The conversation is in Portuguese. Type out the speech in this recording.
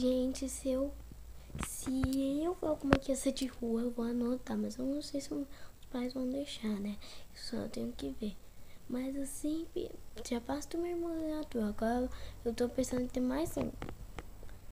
Gente, se eu. Se eu for alguma criança de rua, eu vou anotar, mas eu não sei se os pais vão deixar, né? só tem tenho que ver. Mas eu sempre. Já passo do meu irmão na tua agora eu tô pensando em ter mais um.